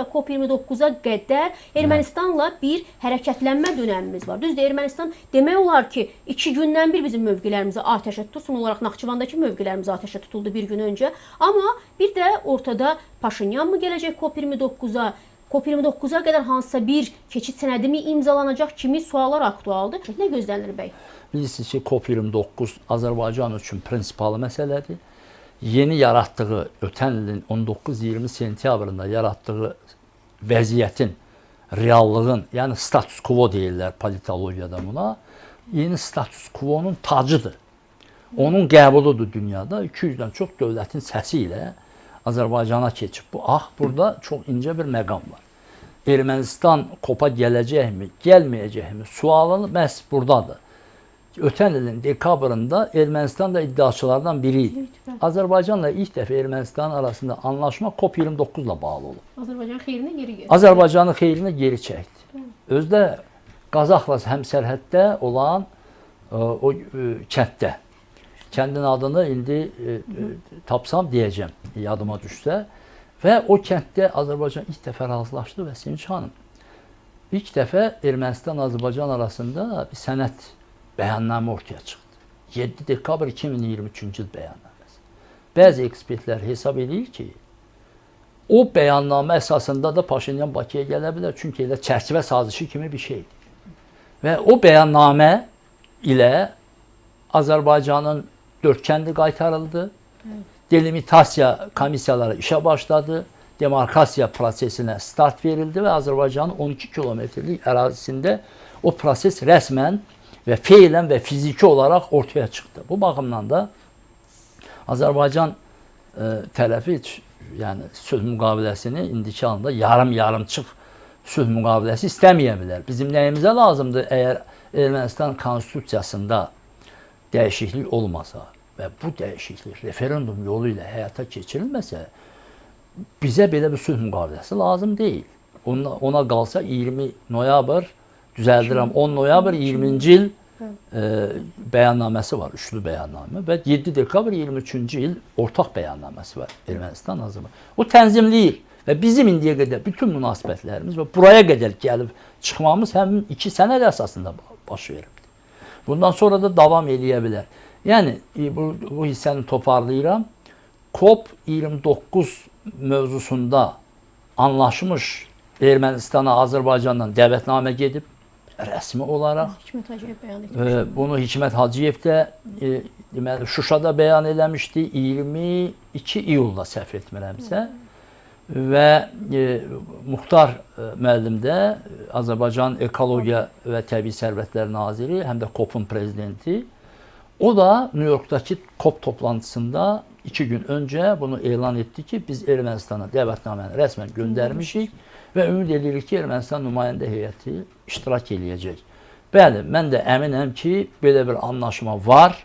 COP29-a qədər Ermənistanla bir hərəkətlənmə dönəmimiz var. Düzdür, Ermənistan demək olar ki, 2 gündən bir bizim mövqelərimizi atəşə tutur. Son olaraq Naxçıvandakı mövqelərimiz atəşə tutuldu bir gün öncə. Amma bir də ortada Paşinyan mı gələcək COP29-a? COP29-a qədər hansısa bir keçid sənədi mi imzalanacaq kimi suallar aktualdır. Nə gözlənilir bəy? Bilirsiniz ki, COP29 Azərbaycan üçün prinsipalı məsələdir. Yeni yaratdığı, ötən ilin 19-20 sentyabrında yaratdığı vəziyyətin, reallığın, yəni status quo deyirlər politologiyada buna. Yeni status quo-nun tacıdır. Onun qəbuludur dünyada. 200-dən çox dövlətin səsi ilə Azərbaycana keçib. Bu ax burada çox incə bir məqam var. Ermənistan kopa gələcəkmi, gəlməyəcəkmi sualı məhz burdadır. Ötən ilin dekabrında Ermənistan da iddiaçılardan biri idi. Azərbaycanla ilk dəfə Ermənistan arasında anlaşma COP29 ilə bağlı olub. Azərbaycan xeyrinə geri gəlir. Azərbaycanın xeyrinə geri çəkdi. Özdə Qazaxla həmsərhəddə olan ə, o ə, kənddə kəndin adını indi ə, tapsam deyəcəm, yadıma düşsə və o kənddə Azərbaycan ilk dəfə razılaşdı və Sevinç xanım ilk dəfə Ermənistan Azərbaycan arasında bir sənəd bəyannamə ortaya çıxdı. 7 dekabr 2023-cü il bəyannaməsi. Bəzi ekspertlər hesab edir ki, o bəyannamə əsasında da Paşinyan Bakıya gələ bilər, çünki elə çərçivə sazişi kimi bir şeydir. Və o bəyannamə ilə Azərbaycanın dörd kəndi qaytarıldı. Delimitasiya komissiyaları işə başladı. Demarkasiya prosesinə start verildi və Azərbaycanın 12 kilometrlik ərazisində o proses rəsmən və feilən və fiziki olaraq ortaya çıxdı. Bu baxımdan da Azərbaycan ə, tərəfi yəni sülh müqaviləsini indiki anda yarım-yarımçıq sülh müqaviləsi istəməyə bilər. Bizim nəyimizə lazımdır əgər Ermənistan konstitusiyasında dəyişiklik olmasa və bu dəyişiklik referendum yolu ilə həyata keçirilməsə bizə belə bir sülh müqaviləsi lazım deyil. Ona, ona qalsa 20 noyabr düzəldirəm 10 noyabr 20-ci il e, bəyannaməsi var, üçlü bəyannamə və 7 dekabr 23-cü il ortaq bəyannaməsi var Ermənistan Azərbaycan. O tənzimləyir və bizim indiyə qədər bütün münasibətlərimiz və buraya qədər gəlib çıxmamız həmin iki sənəd əsasında baş veribdir. Bundan sonra da davam eləyə bilər. Yəni bu, bu hissəni toparlayıram. COP 29 mövzusunda anlaşmış Ermənistana Azərbaycandan dəvətnamə gedib rəsmi olaraq. Hikmət Hacıyev bəyan etmiş. E, bunu Hikmət Hacıyev də e, deməli Şuşada bəyan eləmişdi 22 iyulda səhv etmirəmsə. Və e, Muxtar e, müəllim də Azərbaycan Ekologiya və Təbii Sərvətlər naziri, həm də COP-un prezidenti. O da New Yorkdakı COP toplantısında iki gün öncə bunu elan etdi ki, biz Ermənistana dəvətnaməni rəsmən göndərmişik və ümid edirik ki, Ermənistan nümayəndə heyəti iştirak eləyəcək. Bəli, mən də əminəm ki, belə bir anlaşma var.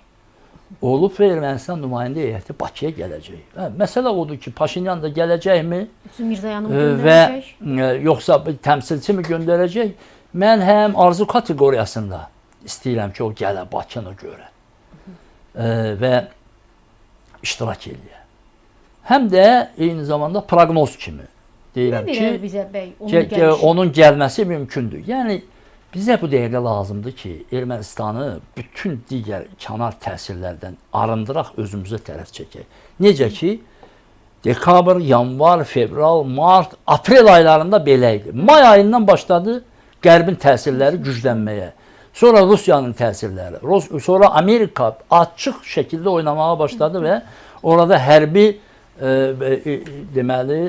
Olub və Ermənistan nümayəndə heyəti Bakıya gələcək. Hə, məsələ odur ki, Paşinyan da gələcəkmi? Mirzayanov və göndərəcək. ə, yoxsa təmsilçi mi göndərəcək? Mən həm arzu kateqoriyasında istəyirəm ki, o gələ Bakını görə. Və iştirak eləyə. Həm də eyni zamanda proqnoz kimi deyirəm ki, bizə bəy onun gə- gəlişi? onun gəlməsi mümkündür. Yəni bizə bu dəqiqə lazımdır ki, Ermənistanı bütün digər kənar təsirlərdən arındıraq, özümüzə tərəf çəkək. Necə ki, dekabr, yanvar, fevral, mart, aprel aylarında belə idi. May ayından başladı Qərbin təsirləri güclənməyə. Sonra Rusiyanın təsirləri, Rus- sonra Amerika açıq şəkildə oynamağa başladı və orada hərbi e, e, deməli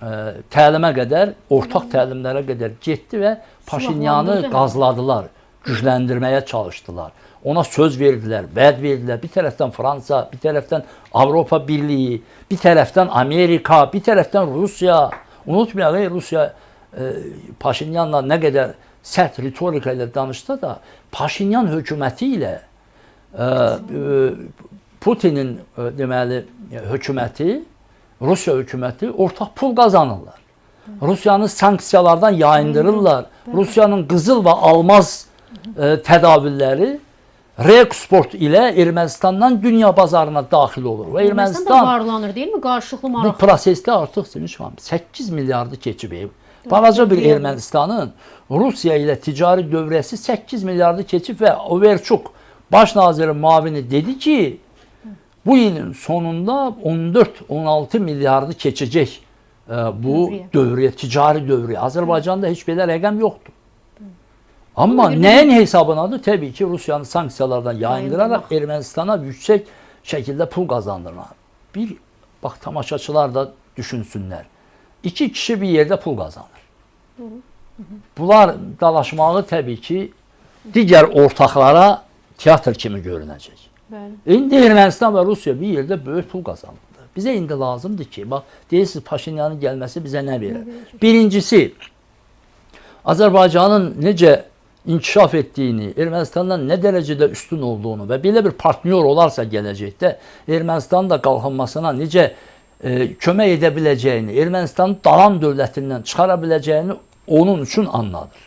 e, təlimə qədər, ortaq təlimlərə qədər getdi və Paşinyanı qazladılar, gücləndirməyə çalışdılar. Ona söz verdilər, vəd verdilər. Bir tərəfdən Fransa, bir tərəfdən Avropa Birliyi, bir tərəfdən Amerika, bir tərəfdən Rusiya. Unutmayaq, Rusiya e, Paşinyanla nə qədər sərt ritorika ilə danışsa da, Paşinyan hökuməti ilə e, e, Putinin e, deməli hökuməti, Rusiya hökuməti ortaq pul qazanırlar. Rusiyanı sanksiyalardan yayındırırlar. Rusiyanın qızıl və almaz e, tədavülləri Reeksport ilə Ermənistandan dünya bazarına daxil olur. Və Ermənistan varlanır, deyilmi? Qarşılıqlı bu maraq. prosesdə artıq xanım 8 milyardı keçib. Balaca bir Ermənistanın Rusiya ilə ticari dövrəsi 8 milyardı keçib və Overçuk baş nazirin müavini dedi ki, bu ilin sonunda 14-16 milyardı keçəcək e, bu Dövriyyə. dövriyyə, ticari dövriyyə. Azərbaycanda heç belə rəqəm yoxdur. Amma görə nəyin hesabınadır? Təbii ki, Rusiyanı sanksiyalardan yayındıraraq. Ermənistana yüksək şəkildə pul qazandırmaq. Bir bax tamaşaçılar da düşünsünlər. İki kişi bir yerdə pul qazanır. Bunlar dalaşmağı təbii ki, digər ortaqlara teatr kimi görünəcək. Bəli. İndi Ermənistan və Rusiya bir yerdə böyük pul qazanırlar. Bizə indi lazımdır ki, bax deyirsiniz Paşinyanın gəlməsi bizə nə verir? Birincisi Azərbaycanın necə inkişaf etdiyini, Ermənistandan nə dərəcədə üstün olduğunu və belə bir partnyor olarsa gələcəkdə Ermənistanın da qalxınmasına necə e, kömək edə biləcəyini, Ermənistanın dalan dövlətindən çıxara biləcəyini onun üçün anladır.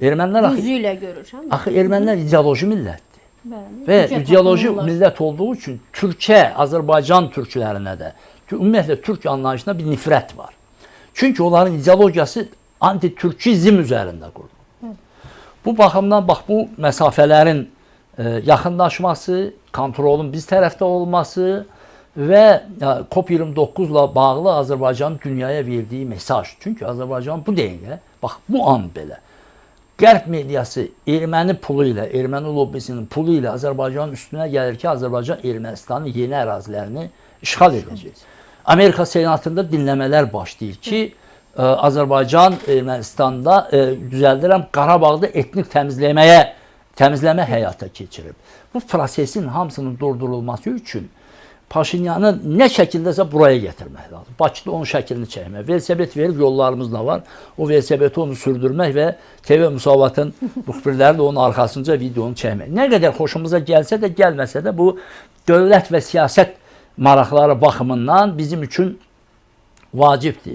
Ermənilər axı, Gözü ilə görür. hə? axı ermənilər ideoloji millətdir. Bəli. Və ideoloji millət olduğu üçün Türkiyə, Azərbaycan türklərinə də ümumiyyətlə türk anlayışına bir nifrət var. Çünki onların ideologiyası anti-türkizm üzərində qurulur. Bu baxımdan bax bu məsafələrin e, yaxınlaşması, kontrolun biz tərəfdə olması və e, COP29 ilə bağlı Azərbaycanın dünyaya verdiyi mesaj. Çünki Azərbaycan bu dəqiqə, bax bu an belə Qərb mediası erməni pulu ilə, erməni lobbisinin pulu ilə Azərbaycanın üstünə gəlir ki, Azərbaycan Ermənistanın yeni ərazilərini işğal edəcək. Amerika senatında dinləmələr başlayır ki, ə, Azərbaycan Ermənistanda ə, düzəldirəm Qarabağda etnik təmizləməyə təmizləmə həyata keçirib. Bu prosesin hamısının durdurulması üçün Paşinyanı nə şəkildəsə buraya gətirmək lazım. Bakıda onun şəklini çəkmək. Velosiped verib yollarımız da var. O velosipedi onu sürdürmək və TV müsavatın müxbirləri də onun arxasınca videonu çəkmək. Nə qədər xoşumuza gəlsə də, gəlməsə də bu dövlət və siyasət maraqları baxımından bizim üçün vacibdir.